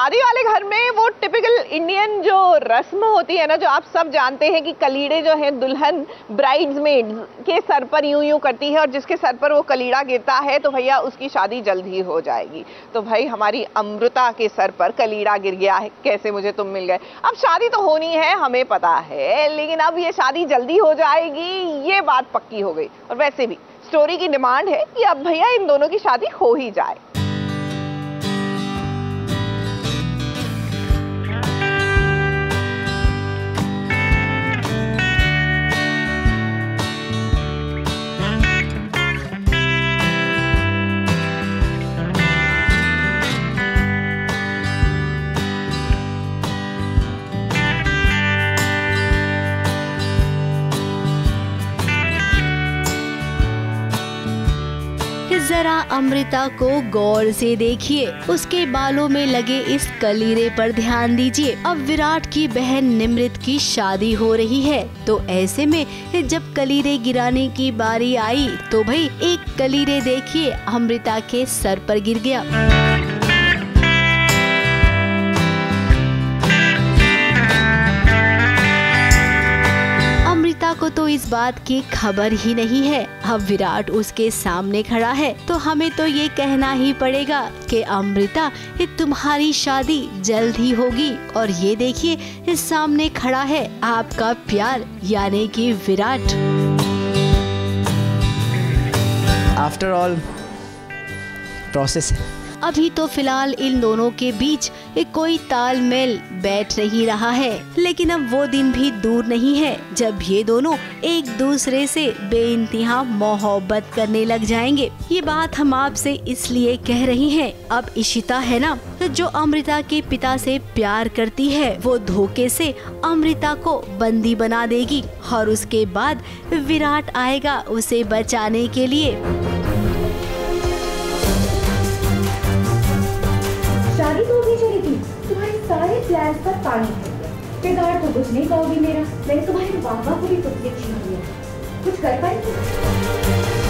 शादी वाले घर में वो टिपिकल इंडियन जो रस्म होती है ना, जो आप सब जानते हैं कि कलीड़े जो है, दुल्हन ब्राइड्स के सर पर यूँ यूँ करती है और जिसके सर पर वो कलीड़ा गिरता है तो भैया उसकी शादी जल्द ही हो जाएगी। तो भाई, हमारी अमृता के सर पर कलीड़ा गिर गया है, कैसे मुझे तुम मिल गए? अब शादी तो होनी है, हमें पता है, लेकिन अब ये शादी जल्दी हो जाएगी, ये बात पक्की हो गई। और वैसे भी स्टोरी की डिमांड है कि अब भैया इन दोनों की शादी हो ही जाए। जरा अमृता को गौर से देखिए। उसके बालों में लगे इस कलीरे पर ध्यान दीजिए। अब विराट की बहन निमृत की शादी हो रही है। तो ऐसे में जब कलीरे गिराने की बारी आई तो भाई एक कलीरे देखिए, अमृता के सर पर गिर गया। इस बात की खबर ही नहीं है। अब विराट उसके सामने खड़ा है तो हमें तो ये कहना ही पड़ेगा कि अमृता, ये तुम्हारी शादी जल्द ही होगी। और ये देखिए इस सामने खड़ा है आपका प्यार, यानी कि विराट। आफ्टर ऑल प्रोसेस है। अभी तो फ़िलहाल इन दोनों के बीच एक कोई तालमेल बैठ नहीं रहा है। लेकिन अब वो दिन भी दूर नहीं है, जब ये दोनों एक दूसरे से बेइंतहा मोहब्बत करने लग जाएँगे। ये बात हम आपसे इसलिए कह रही हैं, अब इशिता है ना, जो अमृता के पिता से प्यार करती है, वो धोखे से अमृता को बंदी बना देगी और उसके बाद विराट आएगा उसे बचाने के लिए। प्लान पर पानी भर गया बेकार तो कुछ नहीं पाओगी मेरा। मैंने तुम्हारे बाबा को भी तुमसे छीन लिया कुछ कर पाएँगे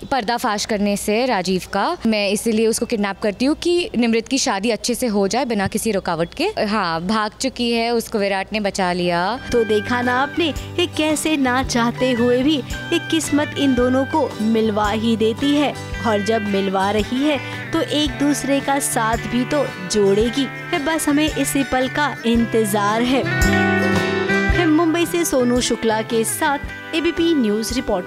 पर्दाफाश करने से राजीव का। मैं इसीलिए उसको किडनैप करती हूँ कि निमृत की शादी अच्छे से हो जाए बिना किसी रुकावट के। हाँ भाग चुकी है उसको विराट ने बचा लिया। तो देखा ना आपने एक कैसे ना चाहते हुए भी एक किस्मत इन दोनों को मिलवा ही देती है। और जब मिलवा रही है तो एक दूसरे का साथ भी तो जोड़ेगी। बस हमें इसी पल का इंतज़ार है। मुंबई से सोनू शुक्ला के साथ ABP news report